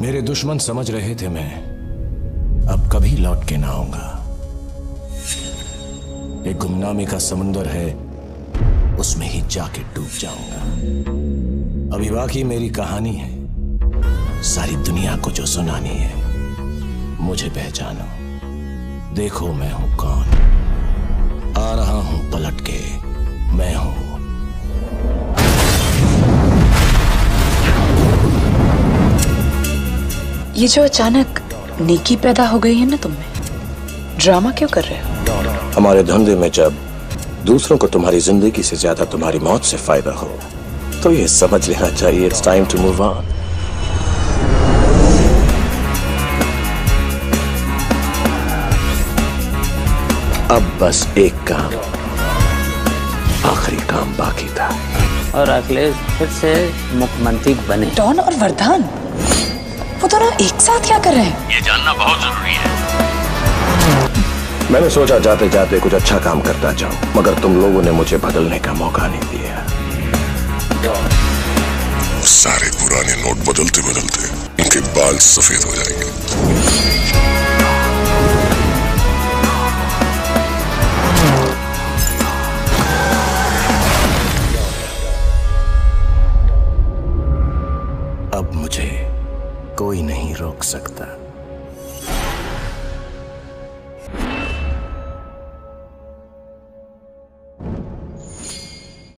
मेरे दुश्मन समझ रहे थे मैं। अब कभी लौट के ना आऊँगा। एक गुमनामी का समुंदर है, उसमें ही जाके डूब जाऊँगा। अभी बाकी मेरी कहानी है। सारी दुनिया को जो सुनानी है, मुझे पहचानो। देखो मैं हूँ कौन। ये जो अचानक नेकी पैदा हो गई है ना तुमने ड्रामा क्यों कर रहे हो? हमारे धंधे में जब दूसरों को तुम्हारी ज़िंदगी से ज़्यादा तुम्हारी मौत से फ़ायदा हो तो ये समझ लेना चाहिए it's time to move on अब बस एक काम आखिरी काम बाकी था। और अखिलेश फिर से मुख्यमंत्री बने। डॉन और वरदान। वो दोनों एक साथ क्या कर रहे हैं? ये जानना बहुत ज़रूरी है। मैंने सोचा जाते जाते कुछ अच्छा काम करता जाऊँ मगर तुम लोगों ने मुझे बदलने का मौका नहीं दिया। सारे पुराने नोट बदलते बदलते इनके बाल सफ़ेद हो जाएँगे। कोई नहीं रोक सकता।